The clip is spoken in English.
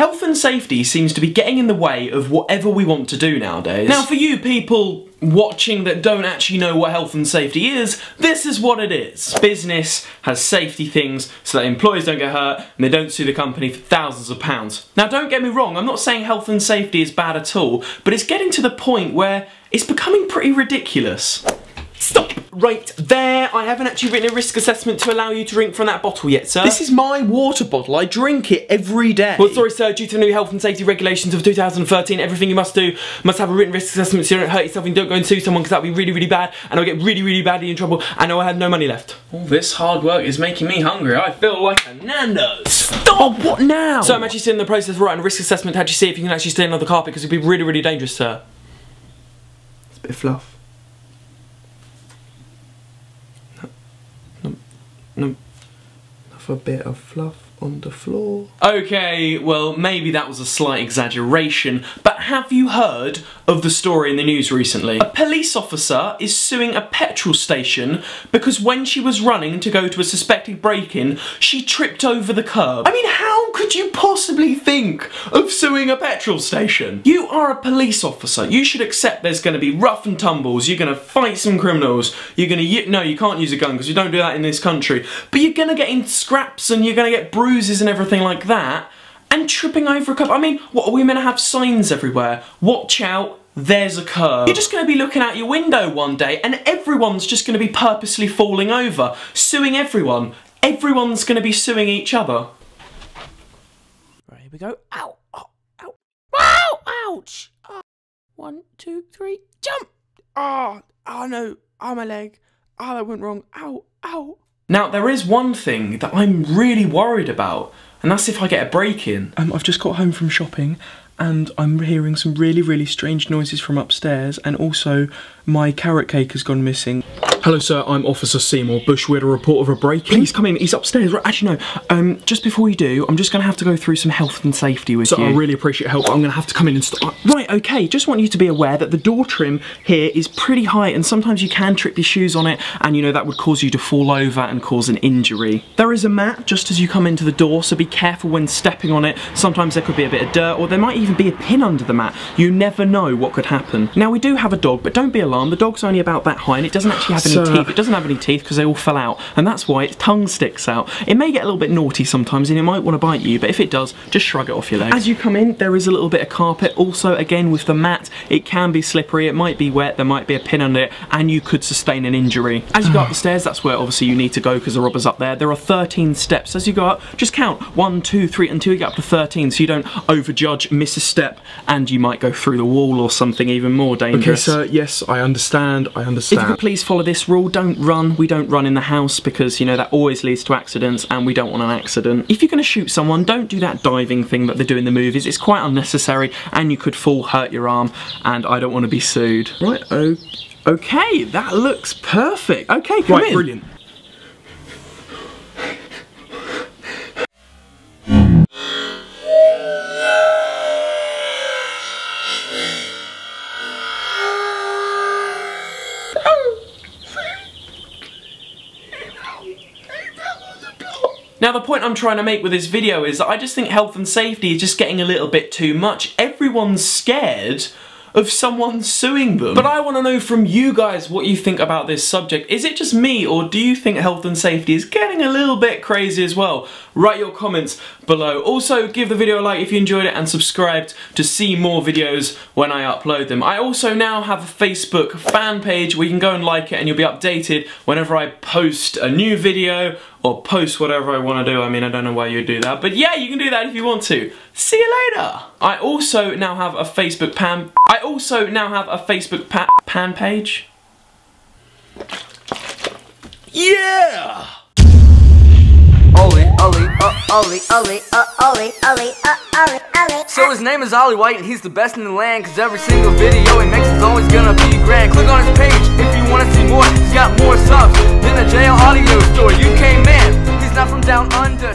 Health and safety seems to be getting in the way of whatever we want to do nowadays. Now for you people watching that don't actually know what health and safety is, this is what it is. Business has safety things so that employees don't get hurt and they don't sue the company for thousands of pounds. Now don't get me wrong, I'm not saying health and safety is bad at all, but it's getting to the point where it's becoming pretty ridiculous. Stop right there. I haven't actually written a risk assessment to allow you to drink from that bottle yet, sir. This is my water bottle. I drink it every day. Well, sorry, sir. Due to the new health and safety regulations of 2013, everything you must do must have a written risk assessment so you don't hurt yourself and don't go and sue someone because that would be really, really bad and I'll get really, really badly in trouble and I'll have no money left. All this hard work is making me hungry. I feel like a Nando's. Stop! Oh, what now? So I'm actually still in the process of writing a risk assessment to actually see if you can actually stay on the carpet because it'd be really, really dangerous, sir. It's a bit of fluff. A bit of fluff on the floor. Okay, well, maybe that was a slight exaggeration, but have you heard of the story in the news recently? A police officer is suing a petrol station because when she was running to go to a suspected break-in, she tripped over the curb. I mean, how could you possibly think of suing a petrol station? You are a police officer. You should accept there's going to be rough and tumbles. You're going to fight some criminals. You're going to... No, you can't use a gun because you don't do that in this country. But you're going to get in scraps and you're going to get bruises and everything like that, and tripping over a cup. I mean, what are we meant to have signs everywhere? Watch out, there's a curb. You're just going to be looking out your window one day and everyone's just going to be purposely falling over, suing everyone. Everyone's going to be suing each other. Right, here we go. Ow, ow, ow. Ow, ouch. Oh. One, two, three, jump. Ah! Oh, oh no. Oh, my leg. Oh, that went wrong. Ow, ow. Now, there is one thing that I'm really worried about, and that's if I get a break-in. Um, I've just got home from shopping and I'm hearing some really, really strange noises from upstairs and also my carrot cake has gone missing. Hello sir, I'm Officer Seymour Bush. We had a report of a break -in. Please come in, he's upstairs. Actually no, um, just before you do, I'm just going to have to go through some health and safety with so you. I really appreciate your help, I'm going to have to come in and stop. Right, okay, just want you to be aware that the door trim here is pretty high and sometimes you can trip your shoes on it and you know that would cause you to fall over and cause an injury. There is a mat just as you come into the door, so be careful when stepping on it. Sometimes there could be a bit of dirt or there might even be a pin under the mat. You never know what could happen. Now we do have a dog, but don't be alarmed, the dog's only about that high and it doesn't actually have any uh, teeth. It doesn't have any teeth because they all fell out and that's why its tongue sticks out. It may get a little bit naughty sometimes and it might want to bite you, but if it does, just shrug it off your leg. As you come in, there is a little bit of carpet. Also, again, with the mat, it can be slippery, it might be wet, there might be a pin under it, and you could sustain an injury. As you go up the stairs, that's where obviously you need to go because the robber's up there. There are 13 steps. As you go up, just count one, two, three, until you get up to 13 so you don't overjudge, miss a step, and you might go through the wall or something even more dangerous. Okay, sir, yes, I understand, I understand. If you could please follow this rule, don't run. We don't don't run in the house because, you know, that always leads to accidents and we don't want an accident. If you're going to shoot someone, don't do that diving thing that they do in the movies. It's quite unnecessary and you could fall, hurt your arm, and I don't want to be sued. Right, oh, okay, that looks perfect. Okay, come right, in. brilliant. Now the point I'm trying to make with this video is that I just think health and safety is just getting a little bit too much. Everyone's scared of someone suing them. But I want to know from you guys what you think about this subject. Is it just me or do you think health and safety is getting a little bit crazy as well? Write your comments below. Also give the video a like if you enjoyed it and subscribe to see more videos when I upload them. I also now have a Facebook fan page where you can go and like it and you'll be updated whenever I post a new video or post whatever I want to do. I mean, I don't know why you'd do that, but yeah, you can do that if you want to. See you later. I also now have a Facebook pan. I also now have a Facebook pa pan page. Yeah! Oli, Oli, uh, Oli, Oli, uh, Oli, Oli, uh, Oli, Oli. So his name is Oli White and he's the best in the land Cause every single video he makes is always gonna be grand Click on his page if you wanna see more He's got more subs than a jail audio store You came in, he's not from down under